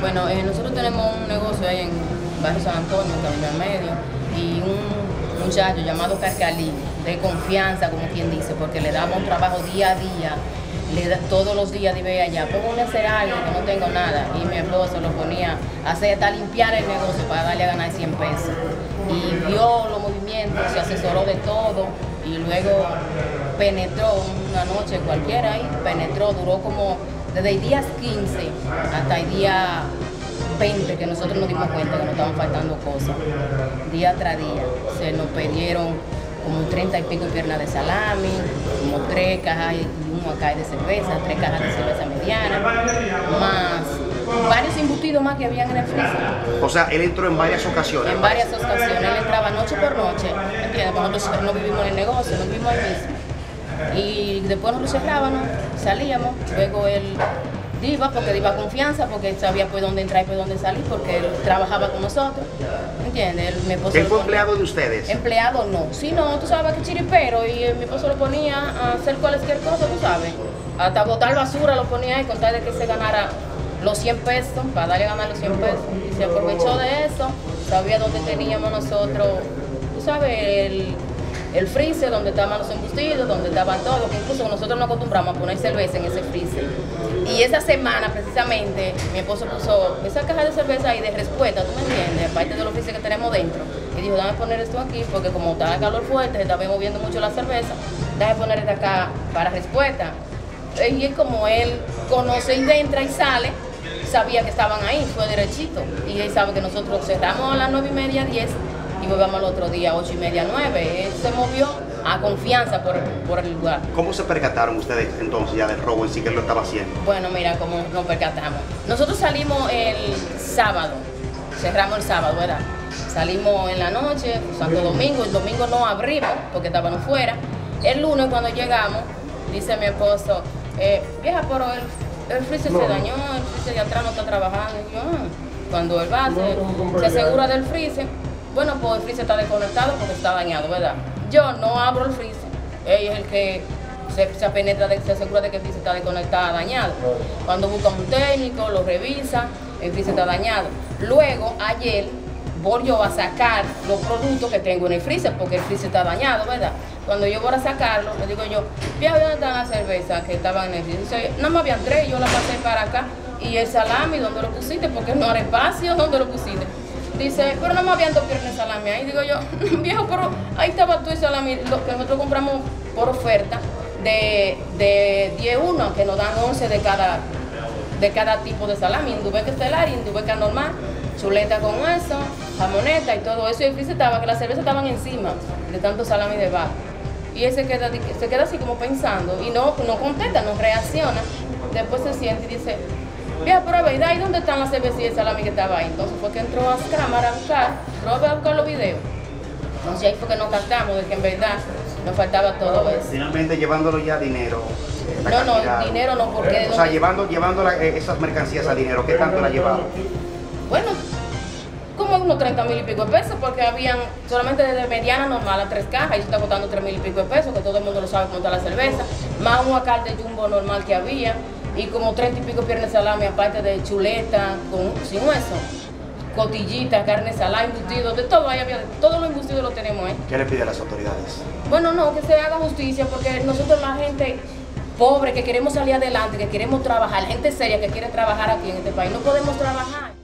Bueno, eh, nosotros tenemos un negocio ahí en Barrio San Antonio, en Camino al Medio, y un muchacho llamado Carcalí, de confianza, como quien dice, porque le damos un trabajo día a día, le da, todos los días vive allá, póngame a hacer algo que no tengo nada, y mi esposo lo ponía a hacer hasta limpiar el negocio para darle a ganar 100 pesos. Y vio los movimientos, se asesoró de todo, y luego penetró una noche cualquiera ahí, penetró, duró como desde el día 15 hasta el día 20 que nosotros nos dimos cuenta que nos estaban faltando cosas, día tras día. Se nos perdieron como 30 y pico piernas de salami, como tres cajas y uno acá de cerveza, tres cajas de cerveza mediana, más varios embutidos más que habían en el freezer. O sea, él entró en varias ocasiones. En varias ocasiones, él entraba noche por noche, ¿entiendes? Nosotros no vivimos en el negocio, no vivimos ahí mismo. Y después nosotros cerrábamos, salíamos, luego él iba porque iba confianza, porque sabía por dónde entrar y por dónde salir, porque él trabajaba con nosotros, ¿entiendes? Él, mi esposo ¿Él lo fue ponía- empleado de ustedes? Empleado no, si no, tú sabes que chiripero y eh, mi esposo lo ponía a hacer cualquier cosa, tú sabes, hasta botar basura lo ponía ahí con tal de que se ganara los 100 pesos, para darle a ganar los 100 pesos, y se aprovechó de eso, sabía dónde teníamos nosotros, tú sabes, el, el freezer, donde estaban los embustidos, donde estaban todo, que incluso nosotros nos acostumbramos a poner cerveza en ese freezer. Y esa semana precisamente mi esposo puso esa caja de cerveza ahí de respuesta, ¿tú me entiendes? Aparte de los freezer que tenemos dentro. Y dijo, dame poner esto aquí, porque como estaba el calor fuerte, se estaba moviendo mucho la cerveza, dame poner esta acá para respuesta. Y es como él conoce y entra y sale, sabía que estaban ahí, fue derechito. Y él sabe que nosotros cerramos a las nueve y media, 10 y volvamos al otro día, ocho y media, 9. Él se movió a confianza por, por el lugar. ¿Cómo se percataron ustedes entonces ya del robo en sí que él lo estaba haciendo? Bueno, mira cómo nos percatamos. Nosotros salimos el sábado, cerramos el sábado, ¿verdad? Salimos en la noche, Santo Domingo, el domingo no abrimos porque estábamos fuera. El lunes cuando llegamos, dice mi esposo, eh, vieja, pero el, el freezer se dañó, el freezer de atrás no está trabajando. Y yo, "Ah". cuando él va, se, se asegura del freezer, bueno, pues el freezer está desconectado porque está dañado, ¿verdad? Yo no abro el freezer, ella es el que se, se penetra, de, se asegura de que el freezer está desconectado, dañado. Cuando busca un técnico, lo revisa, el freezer está dañado. Luego, ayer, voy yo a sacar los productos que tengo en el freezer, porque el freezer está dañado, ¿verdad? Cuando yo voy a sacarlo, le digo yo, vieja, ¿dónde están las cervezas que estaban en el freezer? No me habían tres, yo la pasé para acá. Y el salami, ¿dónde lo pusiste? Porque no era espacio, ¿dónde lo pusiste? Dice, pero no me habían dos piernas de salami ahí. Digo yo, viejo, pero ahí estaba tú el salami, lo que nosotros compramos por oferta de, de 10 uno, que nos dan 11 de cada, de cada tipo de salami, indubeca estelar y indubeca normal, chuleta con hueso, jamoneta y todo eso. Y el estaba, que las cervezas estaban encima de tanto salami de vaca. Y él se queda, se queda así como pensando y no, no contesta, no reacciona. Después se siente y dice, vea, pero verdad, ¿y dónde están las cervezas y el salami que estaba ahí? Entonces fue que entró a Scramar a buscar, entró a buscar los videos. Entonces ahí fue que nos captamos de que en verdad nos faltaba todo eso. Finalmente llevándolo ya dinero. No, no, dinero no, porque O sea, llevando, llevando la- eh, esas mercancías a dinero, ¿qué tanto la llevaron? Bueno, como unos 30 mil y pico de pesos, porque habían solamente desde mediana normal a tres cajas, y está costando 3 mil y pico de pesos, que todo el mundo lo sabe cómo está la cerveza, más un acal de jumbo normal que había, y como 30 y pico piernas salami, aparte de chuleta, con, sin hueso, cotillita, carne salada, embutido, de todo, ahí había, todos los embutidos los tenemos ahí. ¿Qué le pide a las autoridades? Bueno, no, que se haga justicia, porque nosotros la gente pobre que queremos salir adelante, que queremos trabajar, gente seria que quiere trabajar aquí en este país, no podemos trabajar.